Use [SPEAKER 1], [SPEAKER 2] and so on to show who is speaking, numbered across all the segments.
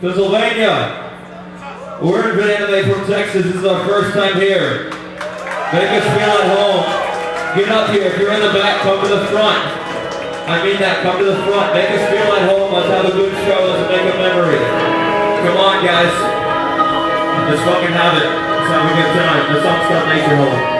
[SPEAKER 1] Pennsylvania. We're Invent from Texas. This is our first time here. Make us feel at home. Get up here. If you're in the back, come to the front. I mean that. Come to the front. Make us feel at home. Let's have a good show. Let's make a memory. Come on, guys. Let's fucking have it. Let's have a good time. The song's called Naturehold.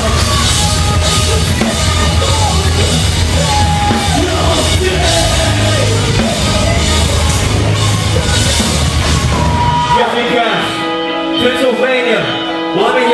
[SPEAKER 1] Let me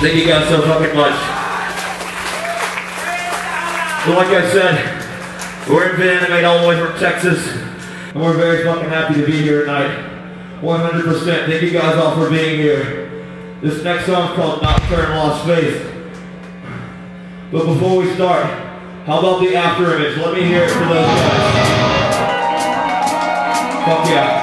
[SPEAKER 1] Thank you guys so fucking much. So like I said, we're Invent Animate all the way from Texas. And we're very fucking happy to be here tonight. 100%. Thank you guys all for being here. This next song's called Nocturne Lost Faith. But before we start, how about the after image? Let me hear it for those guys. Fuck yeah.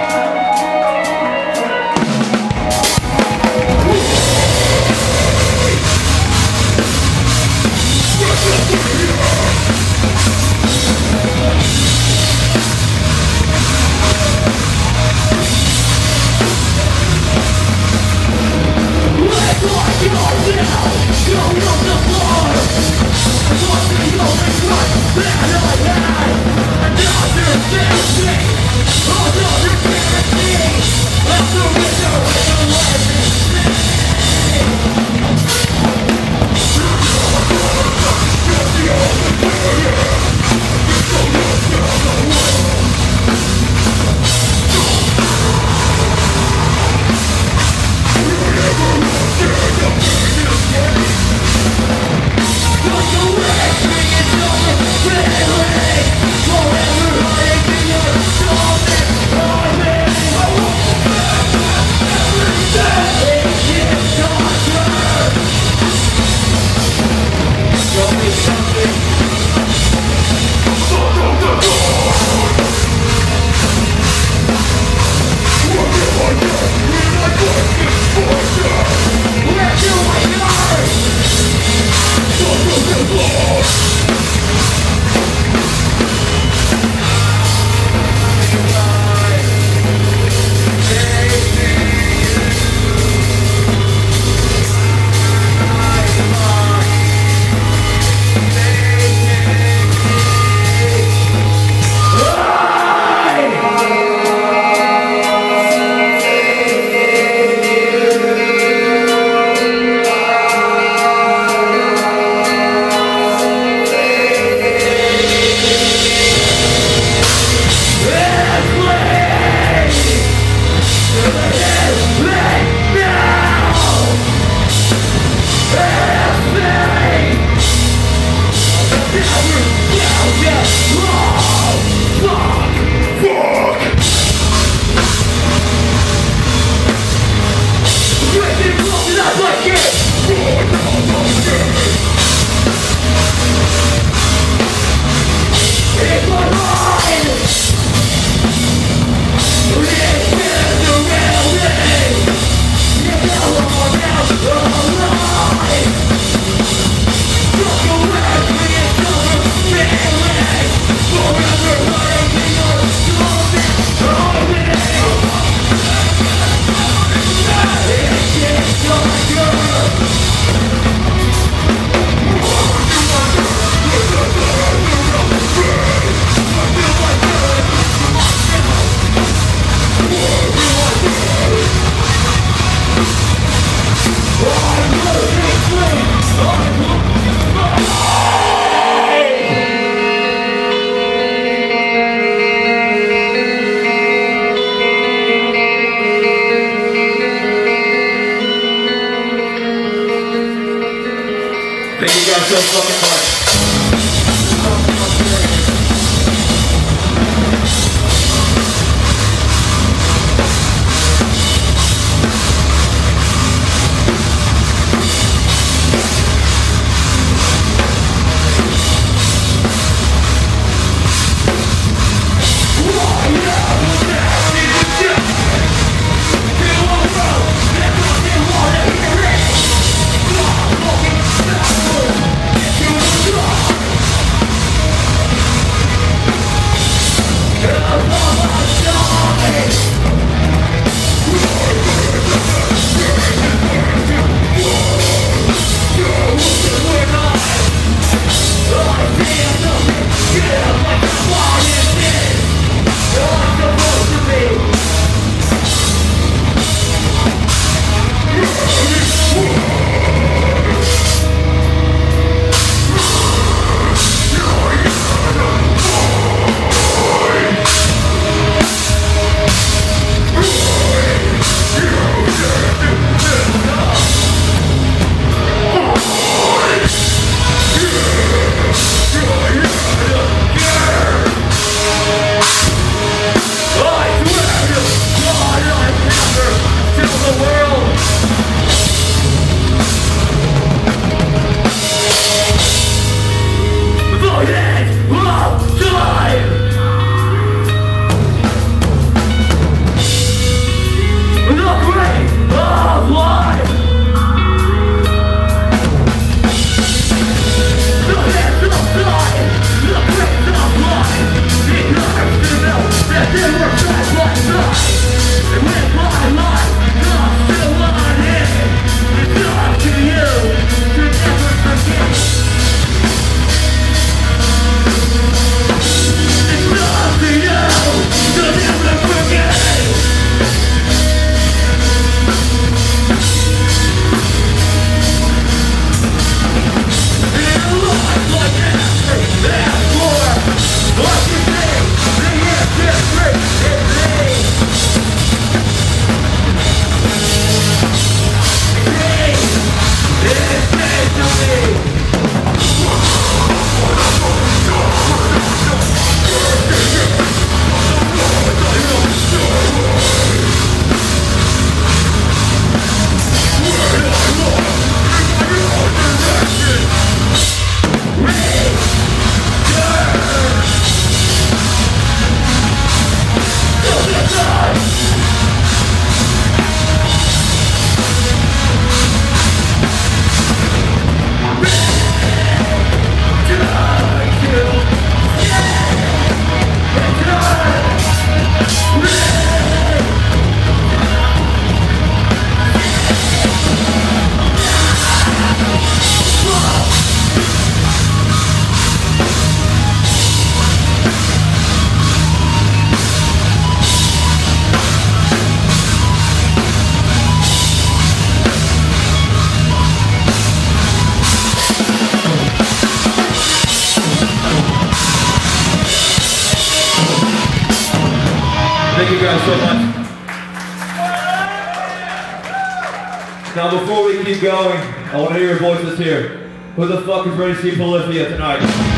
[SPEAKER 2] Now before we keep going, I want to hear your voices here. Who the fuck is ready to see Polyphia tonight?